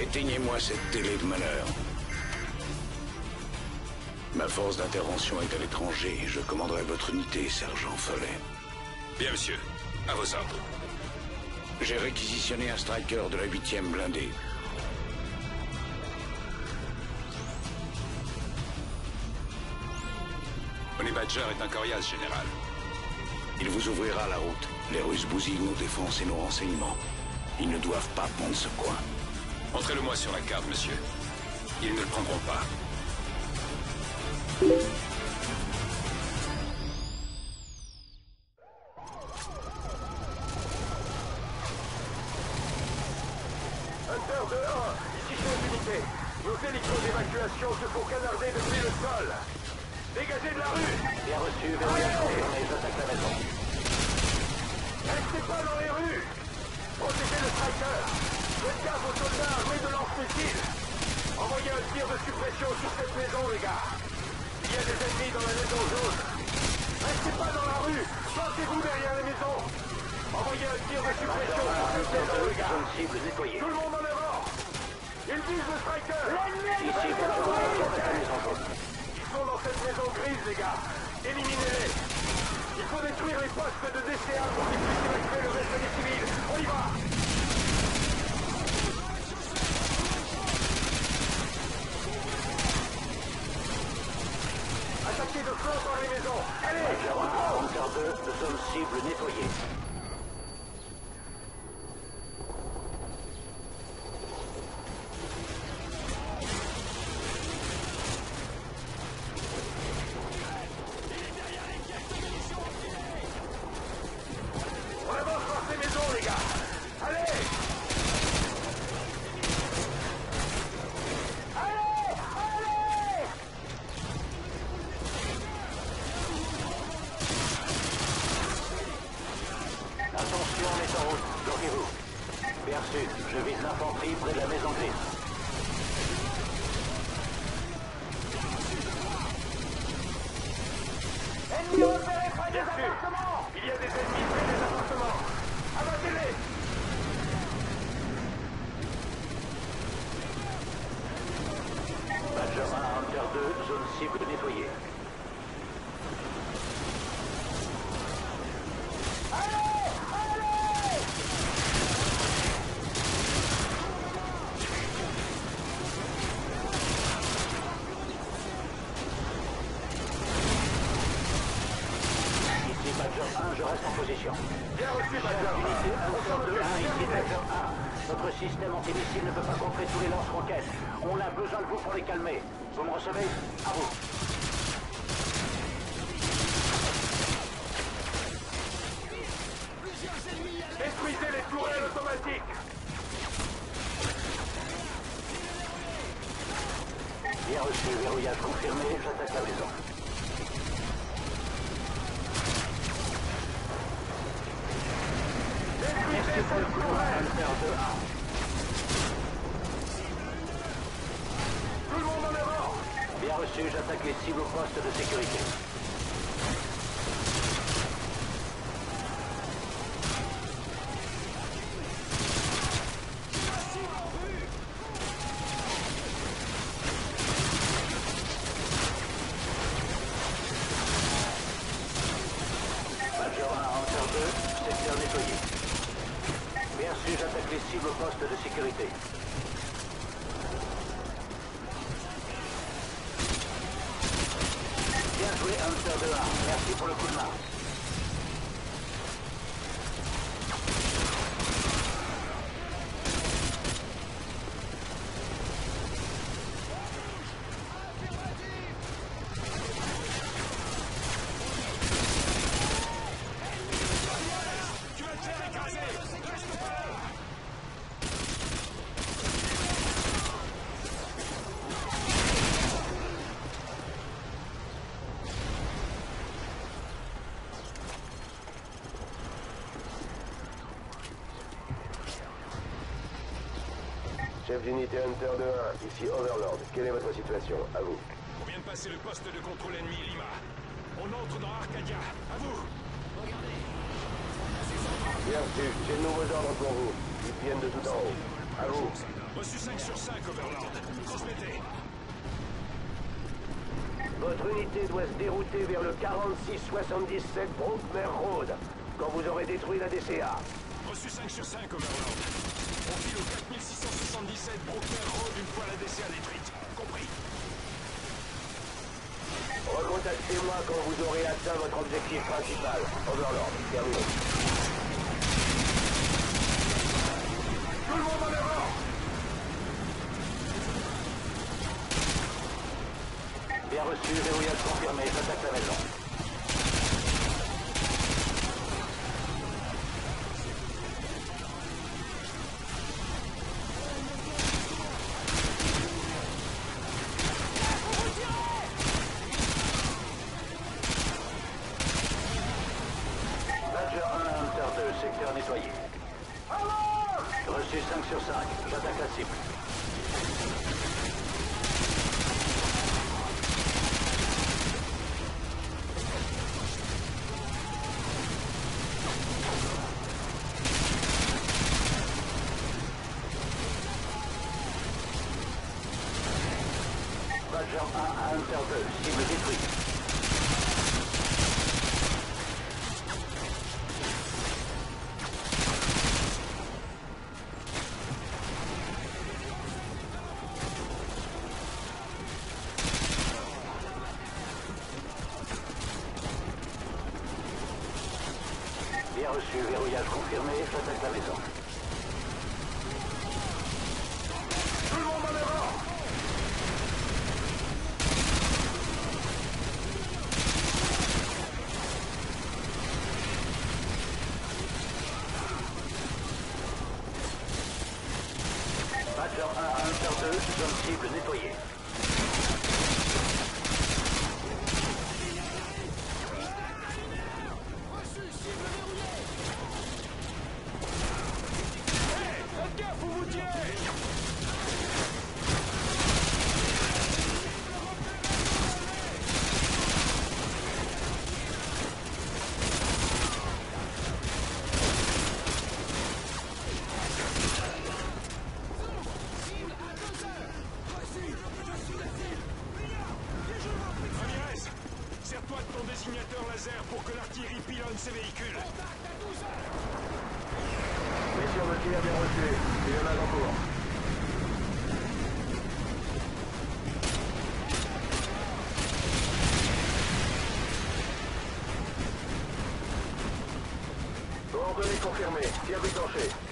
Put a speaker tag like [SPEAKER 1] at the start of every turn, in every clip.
[SPEAKER 1] Éteignez-moi cette télé de malheur. Ma force d'intervention est à l'étranger. Je commanderai votre unité, sergent Follet.
[SPEAKER 2] Bien, monsieur. À vos ordres.
[SPEAKER 1] J'ai réquisitionné un striker de la 8e blindée.
[SPEAKER 2] Honey Badger est un coriace, général.
[SPEAKER 1] Il vous ouvrira la route. Les Russes bousillent nos défenses et nos renseignements. Ils ne doivent pas prendre ce coin.
[SPEAKER 2] Montrez-le-moi sur la carte, monsieur. Ils ne le prendront pas.
[SPEAKER 3] Hunter 2-1, ici chef unité. Nos hélicos d'évacuation se font canarder depuis le sol. Dégagez de la rue
[SPEAKER 4] Bien reçu, verrouillage confirmé, j'attaque la maison.
[SPEAKER 3] Restez pas dans les rues Protégez le striker Faites aux soldats armés de lance-missiles Envoyez un tir de suppression sur cette maison, les gars. Il y a des ennemis dans la maison jaune. Restez pas dans la rue. Plantez-vous derrière les maisons Envoyez un tir de suppression sur cette maison, les gars.
[SPEAKER 4] Zone cible nettoyée.
[SPEAKER 3] Tout le monde en avant. Ils visent le striker.
[SPEAKER 4] Ici, Badger 1, j'attaque la maison jaune.
[SPEAKER 3] Ils sont dans cette maison grise, les gars. Éliminez-les. Il faut détruire les postes de DCA pour qu'ils puissent évacuer le reste des civils On y va Attaquez de flanc dans les maisons Allez
[SPEAKER 4] Badger 1, Hunter 2, zone cible nettoyée.
[SPEAKER 3] On avance par ces maisons, les gars Allez Allez Allez
[SPEAKER 4] Attention, on est en route. Bloquez-vous. Je vise l'infanterie près de la maison grise.
[SPEAKER 3] Ennemis repérés près des appartements Il y a des ennemis près des appartements Abattez-les
[SPEAKER 4] Badger 1, Hunter 2, zone cible nettoyée. Ici Badger 1, je reste en position.
[SPEAKER 3] Bien reçu, Badger
[SPEAKER 4] Unité Hunter 2, 1, ici Badger 1. Notre système antimissile ne peut pas contrer tous les lance-roquettes. On a besoin de vous pour les calmer. Vous me recevez? À vous.
[SPEAKER 3] Détruisez les tourelles automatiques
[SPEAKER 4] Bien reçu, verrouillage confirmé, j'attaque la maison.
[SPEAKER 3] Détruisez
[SPEAKER 4] Pour le
[SPEAKER 3] cette
[SPEAKER 4] coup,
[SPEAKER 3] tourelle
[SPEAKER 4] Hunter 2, 1.
[SPEAKER 3] Tout le monde en avant
[SPEAKER 4] Bien reçu, j'attaque les cibles au poste de sécurité. Badger 1, Hunter 2, secteur nettoyé. Bien reçu, j'attaque les cibles au poste de sécurité. Bien joué, Hunter 2 1. Merci pour le coup de main.
[SPEAKER 5] Chef d'unité Hunter de 1, ici Overlord. Quelle est votre situation? À vous.
[SPEAKER 2] On vient de passer le poste de contrôle ennemi Lima. On entre dans Arcadia. À vous
[SPEAKER 5] Bien reçu. J'ai de nouveaux ordres pour vous. Ils viennent de tout en haut. À vous.
[SPEAKER 3] Reçu 5 sur 5, Overlord. Transmettez.
[SPEAKER 5] Votre unité doit se dérouter vers le 4677 Brookmere Road, quand vous aurez détruit la DCA.
[SPEAKER 3] Reçu 5 sur 5, Overlord. On file au 4677 Brookmere Road une fois la DCA détruite. Compris.
[SPEAKER 5] Recontactez-moi quand vous aurez atteint votre objectif principal. Overlord, terminé. Tout le monde en avant
[SPEAKER 4] Bien reçu, verrouillage confirmé, j'attaque la maison. Badger 1 Hunter 2, secteur nettoyé. Reçu 5 sur 5, j'attaque la cible. Badger 1 à Hunter 2, cible détruite. Reçu, verrouillage confirmé, j'attaque la maison.
[SPEAKER 5] Tout le monde en avant
[SPEAKER 4] Badger 1 à Hunter 2, zone cible nettoyée.
[SPEAKER 3] Faites gaffe où vous tirez Ramirez, sers-toi de ton désignateur laser pour que l'artillerie pilonne ces véhicules.
[SPEAKER 5] Mission de tir bien reçue. Pilonnage en cours. Coordonnées confirmées. Tir déclenché.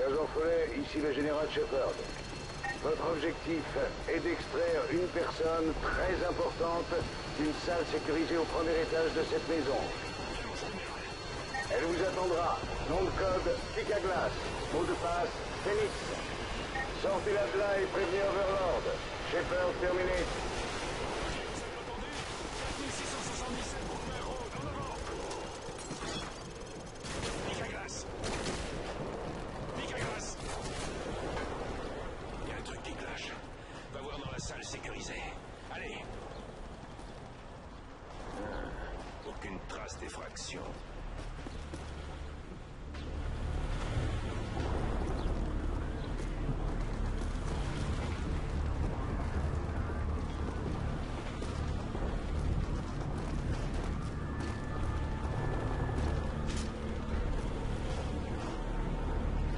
[SPEAKER 6] Sergent Follet, ici le général Shepard. Votre objectif est d'extraire une personne très importante d'une salle sécurisée au premier étage de cette maison. Elle vous attendra. Nom de code, Glass. Mot de passe, Phoenix. Sortez-la de et prévenez Overlord. Shepard terminé.
[SPEAKER 3] Entendu 4677 Brookmere Road, en avant Pique à glace Pique à glace Il y a un truc qui cloche. Va voir dans la salle sécurisée. Allez Aucune trace d'effraction.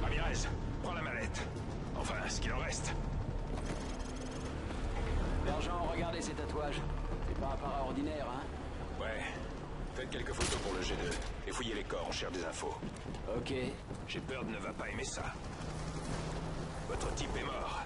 [SPEAKER 3] Ramirez, prends la mallette. Enfin, ce qu'il en reste.
[SPEAKER 7] Sergent, regardez ces tatouages. C'est pas un para ordinaire, hein
[SPEAKER 3] Ouais. Faites quelques photos pour le G2 et fouillez les corps, on cherche des infos.
[SPEAKER 7] Ok.
[SPEAKER 3] J'ai peur de ne va pas aimer ça. Votre type est mort.